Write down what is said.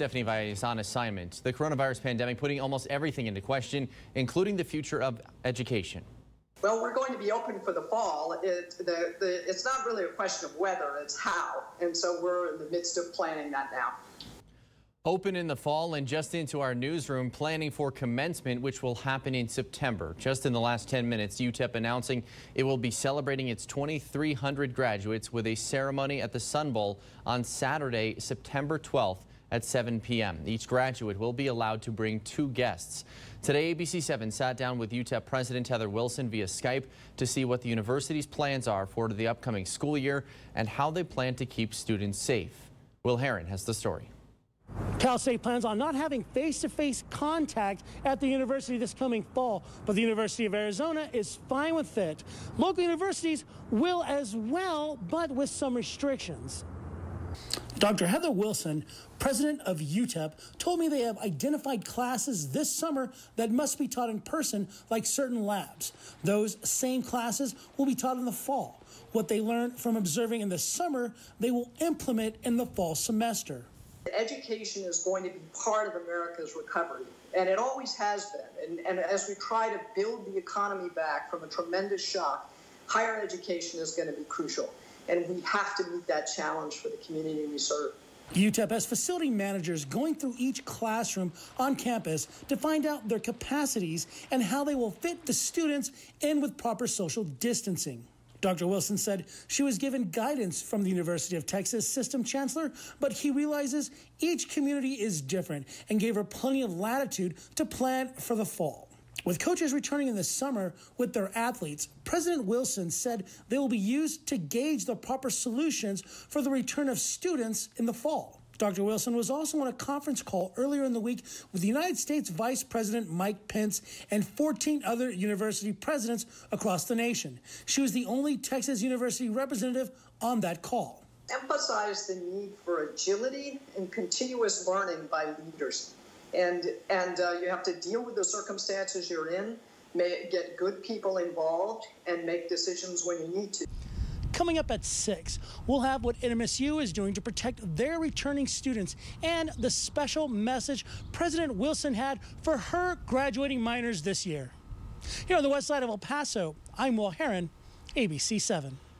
Stephanie Valles on assignment. The coronavirus pandemic putting almost everything into question, including the future of education. Well, we're going to be open for the fall. It, the, the, it's not really a question of whether, it's how. And so we're in the midst of planning that now. Open in the fall and just into our newsroom planning for commencement, which will happen in September. Just in the last 10 minutes, UTEP announcing it will be celebrating its 2,300 graduates with a ceremony at the Sun Bowl on Saturday, September 12th at 7 p.m. Each graduate will be allowed to bring two guests. Today, ABC 7 sat down with UTEP President Heather Wilson via Skype to see what the university's plans are for the upcoming school year and how they plan to keep students safe. Will Heron has the story. Cal State plans on not having face-to-face -face contact at the university this coming fall, but the University of Arizona is fine with it. Local universities will as well, but with some restrictions. Dr. Heather Wilson, president of UTEP, told me they have identified classes this summer that must be taught in person, like certain labs. Those same classes will be taught in the fall. What they learn from observing in the summer, they will implement in the fall semester. Education is going to be part of America's recovery, and it always has been. And, and as we try to build the economy back from a tremendous shock, higher education is going to be crucial. And we have to meet that challenge for the community we serve. UTEP has facility managers going through each classroom on campus to find out their capacities and how they will fit the students in with proper social distancing. Dr. Wilson said she was given guidance from the University of Texas system chancellor, but he realizes each community is different and gave her plenty of latitude to plan for the fall. With coaches returning in the summer with their athletes, President Wilson said they will be used to gauge the proper solutions for the return of students in the fall. Dr. Wilson was also on a conference call earlier in the week with the United States Vice President Mike Pence and 14 other university presidents across the nation. She was the only Texas University representative on that call. Emphasize the need for agility and continuous learning by leaders. And, and uh, you have to deal with the circumstances you're in, may, get good people involved, and make decisions when you need to. Coming up at 6, we'll have what NMSU is doing to protect their returning students and the special message President Wilson had for her graduating Miners this year. Here on the west side of El Paso, I'm Will Heron, ABC 7.